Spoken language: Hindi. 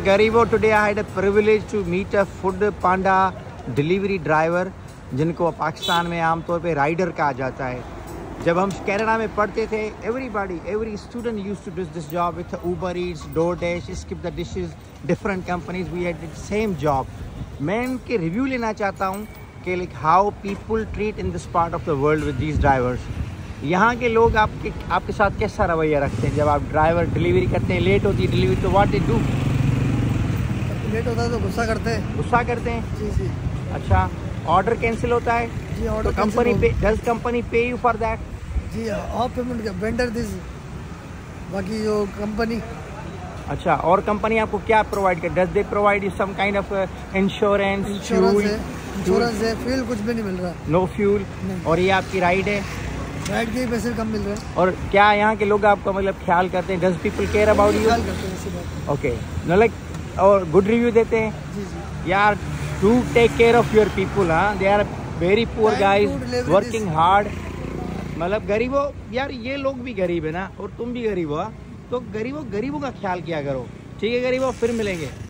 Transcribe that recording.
गरीबो today I had a privilege to meet a Foodpanda delivery driver जिनको पाकिस्तान में आमतौर पे राइडर कहा जाता है। जब हम कनाडा में पढ़ते थे everybody every student use to do this job with Uber Eats DoorDash skip the dishes different companies we had same job मैं इनके रिव्यू लेना चाहता हूँ कि like how people treat in this part of the world with these drivers यहाँ के लोग आपके आपके साथ कैसा रवैया रखते हैं? जब आप ड्राइवर डिलीवरी करते हैं लेट होती है डिलीवरी तो वाट दे डू लेट होता है तो गुस्सा करते हैं। गुस्सा करते हैं? जी जी। अच्छा ऑर्डर कैंसिल होता है? जी order company pay does company pay you for that ji of payment vendor this बाकी जो कंपनी अच्छा और कंपनी आपको क्या प्रोवाइड कर does they provide you some kind of insurance insurance है इंश्योरेंस है फ्यूल कुछ भी नहीं मिल रहा। नो फ्यूल और ये आपकी राइड है? राइड के पैसे कम मिल रहे हैं। और क्या यहाँ के लोग आपका मतलब ख्याल करते हैं? Does people care about you okay no like और गुड रिव्यू देते हैं। यार to take care of your people हाँ। They are very poor guys working hard मतलब गरीबों यार ये लोग भी गरीब है ना और तुम भी गरीब हो हाँ? तो गरीबों गरीबों का ख्याल किया करो। ठीक है गरीबों फिर मिलेंगे।